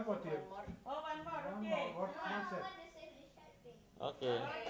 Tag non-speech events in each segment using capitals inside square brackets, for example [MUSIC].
Ano po, Oh, one more. Okay. Okay.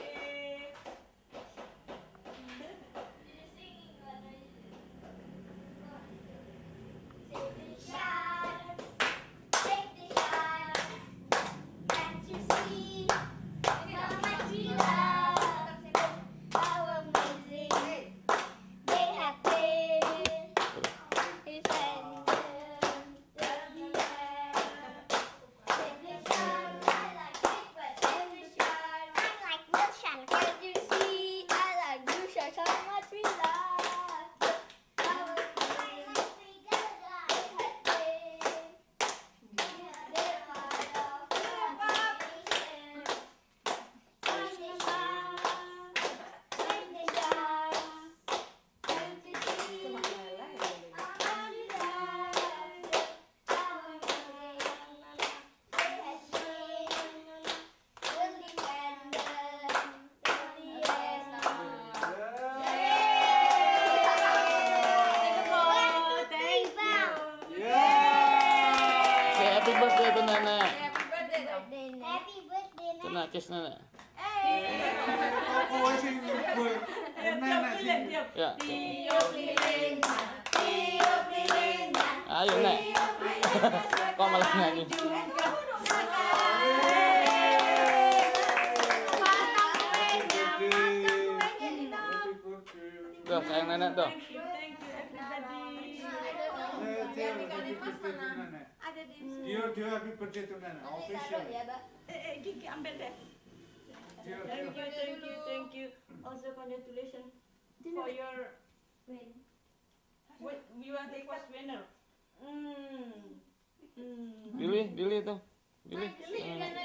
Happy birthday to nenek. Happy birthday dong. Happy birthday, kiss sing sing. Ya. lilinnya. Ayo nek. [LAUGHS] Kok malah nyanyi? Happy birthday. Tuh, sayang nenek tuh. Thank you, thank you everybody. Di Dion, Dion, happy birthday to nenek. Official. Eh, eh, Kiki ambil deh. Thank you, thank you, thank you. Also congratulations for your Wait, you are the first winner. Hmm. Hmm. Billy, Billy tuh. Billy. Put